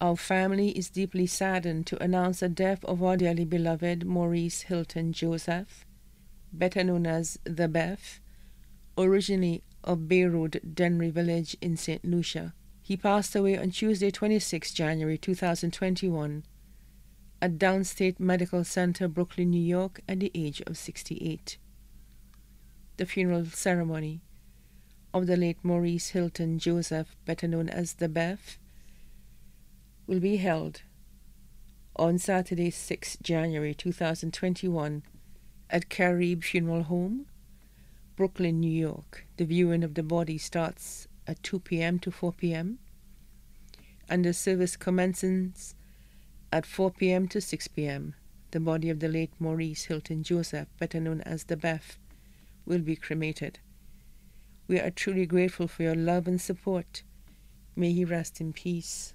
Our family is deeply saddened to announce the death of our dearly beloved Maurice Hilton Joseph, better known as The Beth, originally of Bay Road, Dennery Village in St. Lucia. He passed away on Tuesday, 26 January 2021 at Downstate Medical Center, Brooklyn, New York, at the age of 68. The funeral ceremony of the late Maurice Hilton Joseph, better known as The Beth, will be held on Saturday, 6 January 2021 at Carib Funeral Home, Brooklyn, New York. The viewing of the body starts at 2 p.m. to 4 p.m. and the service commences at 4 p.m. to 6 p.m. The body of the late Maurice Hilton Joseph, better known as the Beth, will be cremated. We are truly grateful for your love and support. May he rest in peace.